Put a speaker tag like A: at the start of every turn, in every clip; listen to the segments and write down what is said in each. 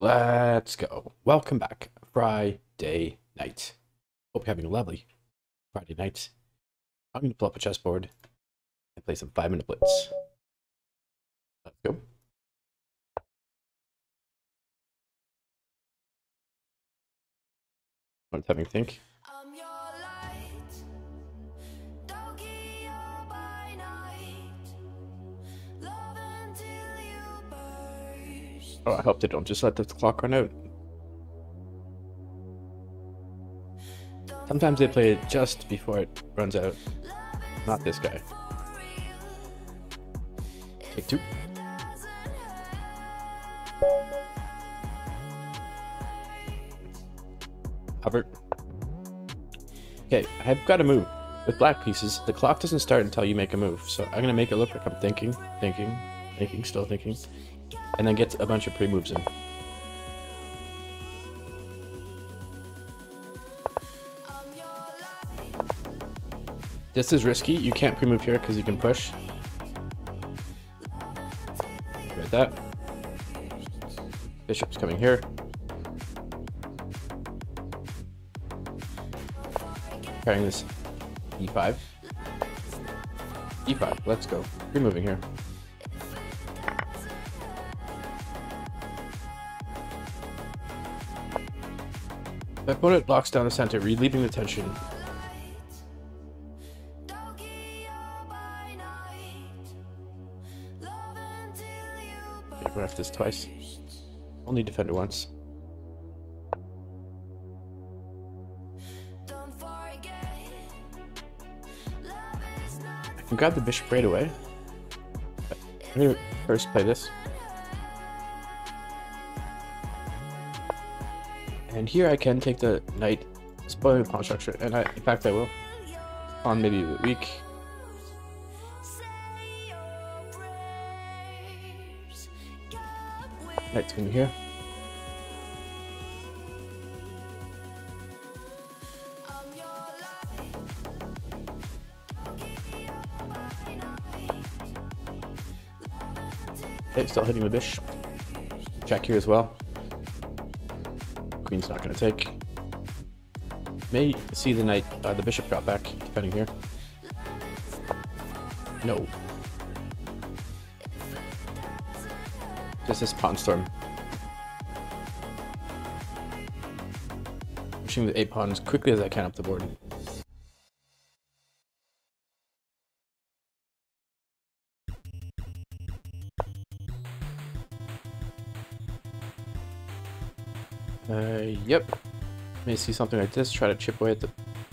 A: Let's go. Welcome back. Friday night. Hope you're having a lovely Friday night. I'm going to pull up a chessboard and play some five minute blitz. Let's go. What having think? Oh, I hope they don't just let the clock run out. Sometimes they play it just before it runs out. Not this guy. Take two. Hover. Okay, I've got to move. With black pieces, the clock doesn't start until you make a move. So I'm gonna make it look like I'm thinking, thinking, thinking, still thinking, and then get a bunch of pre-moves in. This is risky. You can't pre-move here because you can push. Like that. Bishop's coming here. Carrying this e5. e5. Let's go. Pre-moving here. My opponent locks down the center, relieving the tension. Go after this twice. Only defend it once. I can grab the bishop right away. I'm gonna first play this. And here I can take the knight, spoiling the pawn structure, and I, in fact I will. On maybe a
B: prayers.
A: Knight's gonna here. Okay, still hitting the bishop. Check here as well. Queen's not gonna take. May see the knight, uh, the bishop drop back, depending here. No. This pawn storm. Pushing the eight pawns as quickly as I can up the board. Uh, yep. May see something like this, try to chip away at the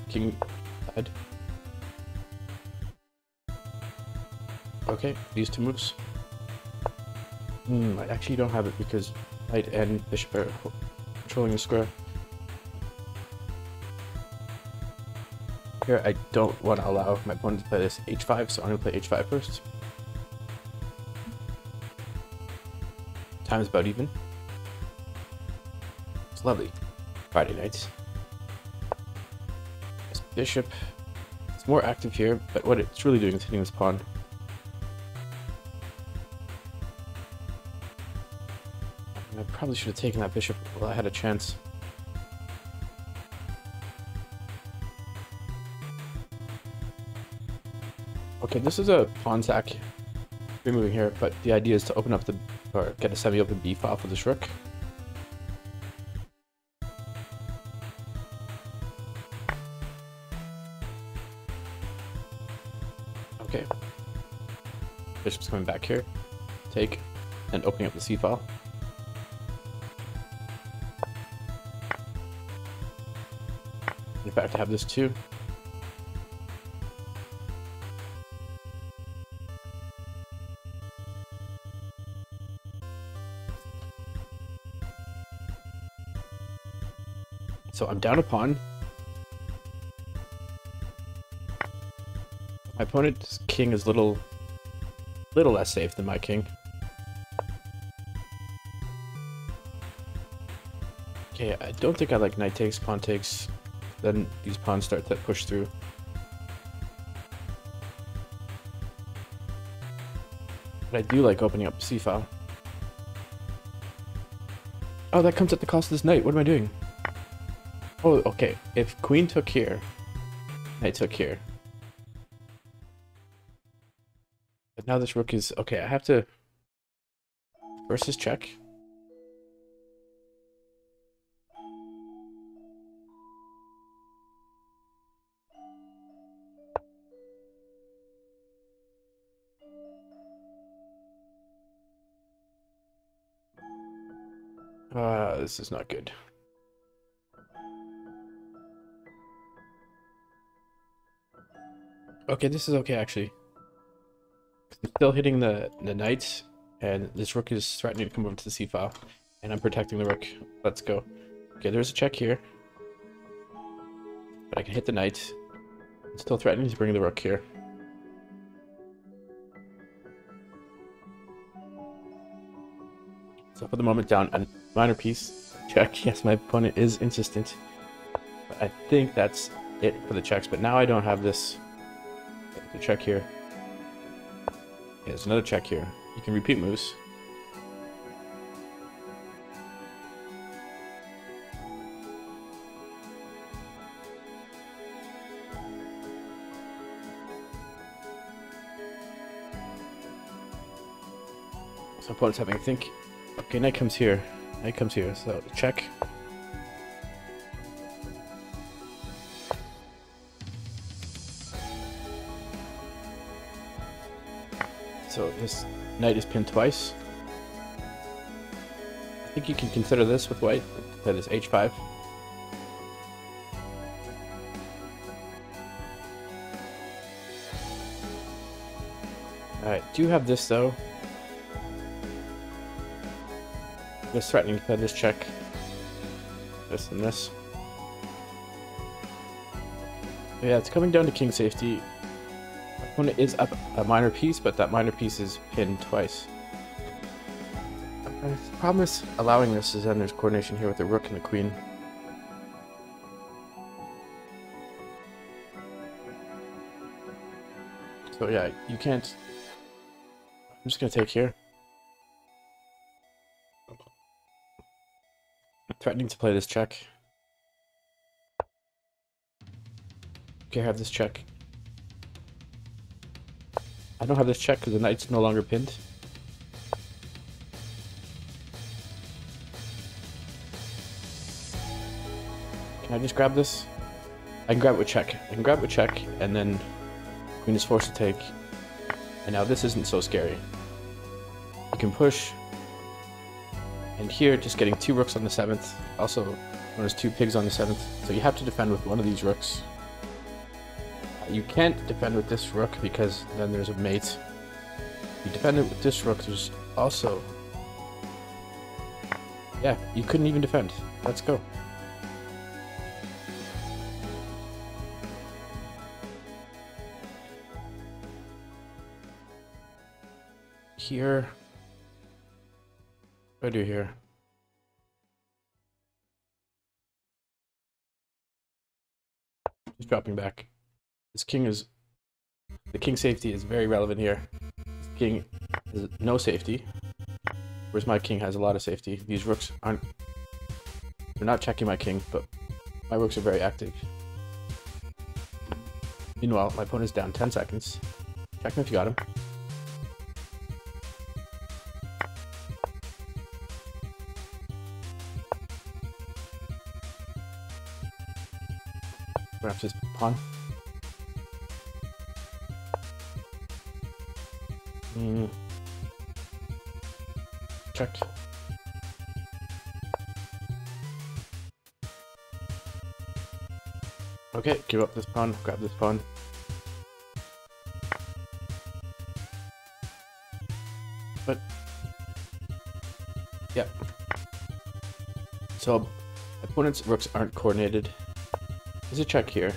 A: king side. Okay, these two moves. Hmm, I actually don't have it because knight and bishop are controlling the square. Here, I don't want to allow my opponent to play this h5, so I'm going to play h5 first. Time's about even. Lovely. Friday nights. Bishop. It's more active here, but what it's really doing is hitting this pawn. I probably should have taken that bishop while I had a chance. Okay, this is a pawn sack removing here, but the idea is to open up the or get a semi-open b file for this rook. Okay. Bishop's coming back here. Take. And opening up the C file. In fact, I have this too. So I'm down a pawn. My opponent's king is little, little less safe than my king. Okay, I don't think I like knight takes, pawn takes. Then these pawns start to push through. But I do like opening up c file. Oh, that comes at the cost of this knight. What am I doing? Oh, okay. If queen took here, knight took here. Now this rook is... Okay, I have to... Versus check. Ah, this is not good. Okay, this is okay actually. Still hitting the the knights, and this rook is threatening to come over to the c file, and I'm protecting the rook. Let's go. Okay, there's a check here, but I can hit the knight. Still threatening to bring the rook here. So for the moment down a minor piece. Check. Yes, my opponent is insistent. I think that's it for the checks. But now I don't have this. The check here. Okay, there's another check here. You can repeat moves. So opponent's having a think. Okay, knight comes here. Knight comes here, so check. This knight is pinned twice. I think you can consider this with white. That is h5. Alright, do you have this though. This threatening to this check. This and this. Yeah, it's coming down to king safety. Opponent is a minor piece, but that minor piece is pinned twice. The problem is allowing this is then there's coordination here with the rook and the queen. So yeah, you can't... I'm just gonna take here. Threatening to play this check. Okay, I have this check. I don't have this check because the knight's no longer pinned. Can I just grab this? I can grab it with check. I can grab it with check, and then queen is forced to take. And now this isn't so scary. You can push, and here, just getting two rooks on the 7th. Also, as two pigs on the 7th. So you have to defend with one of these rooks. You can't defend with this rook because then there's a mate. You defend it with this rook, there's also... Yeah, you couldn't even defend. Let's go. Here... What do I do here? He's dropping back. This king is... The king safety is very relevant here. This king has no safety. Whereas my king has a lot of safety. These rooks aren't... They're not checking my king, but my rooks are very active. Meanwhile, my opponent's down 10 seconds. Check him if you got him. Perhaps his pawn. Mm. Check. Okay, give up this pawn, grab this pawn. But, yeah. So, opponent's rooks aren't coordinated. There's a check here.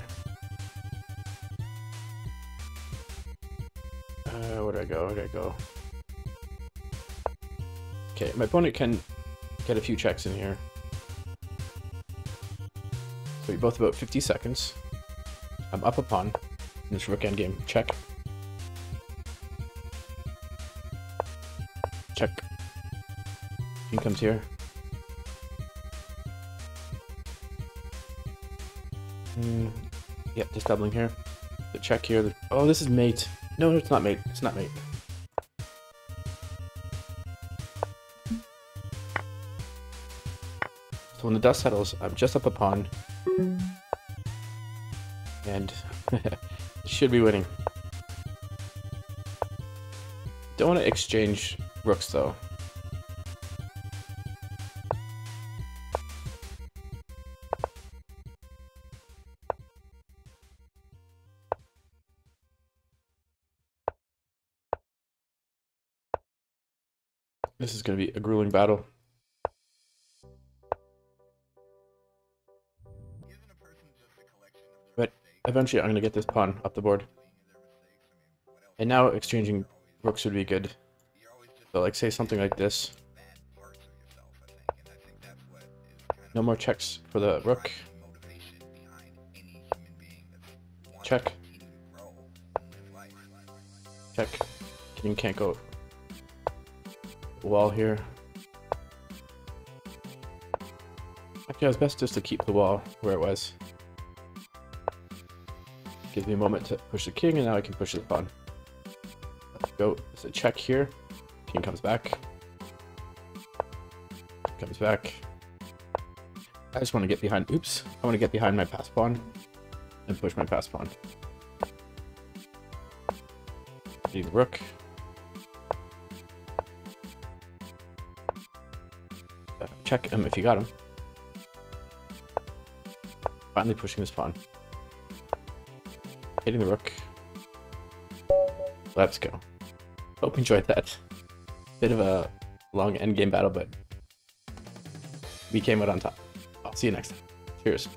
A: I go. Okay, my opponent can get a few checks in here. So we both about 50 seconds. I'm up a pawn in this rook endgame. Check. Check. King comes here. Mm, yep, just doubling here. The check here. The, oh, this is mate. No, it's not mate. It's not mate. So when the dust settles, I'm just up a pawn. And should be winning. Don't want to exchange rooks though. This is going to be a grueling battle. Eventually I'm going to get this pawn up the board. And now exchanging rooks would be good. So like say something like this. No more checks for the rook. Check. Check. King can't go wall here. Actually, it's best just to keep the wall where it was. Gives me a moment to push the king, and now I can push the pawn. Let's go. There's a check here. King comes back. Comes back. I just want to get behind. Oops. I want to get behind my pass pawn and push my pass pawn. The rook. Check him if you got him. Finally pushing this pawn. Hitting the rook. Let's go. Hope you enjoyed that. Bit of a long endgame battle, but we came out on top. I'll see you next time. Cheers.